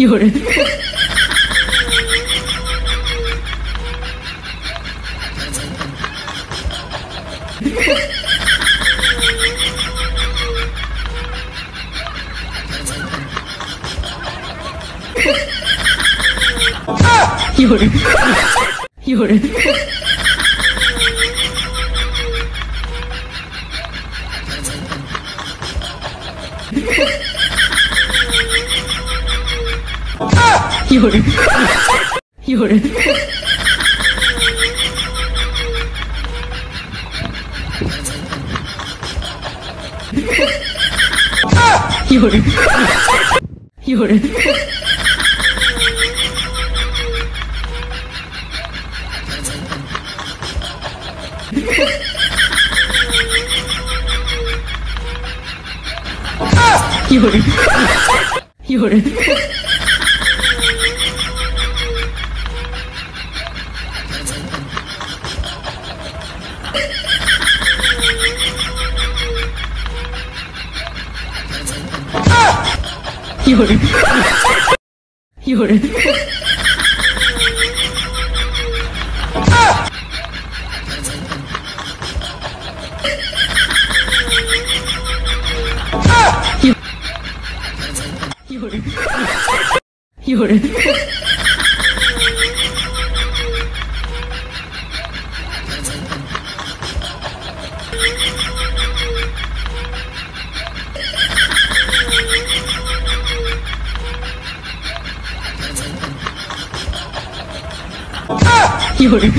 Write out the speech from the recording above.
有人，有人，有人，夜。夜。夜。夜。夜。夜啊！有人，有人，啊！有，有人，有人。有人，